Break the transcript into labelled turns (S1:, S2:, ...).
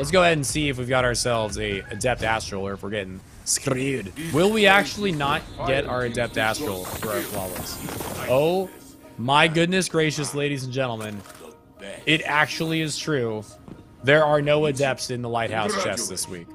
S1: Let's go ahead and see if we've got ourselves a Adept Astral or if we're getting screwed. Will we actually not get our Adept Astral for our flawless? Oh my goodness gracious, ladies and gentlemen. It actually is true. There are no Adepts in the Lighthouse chest this week.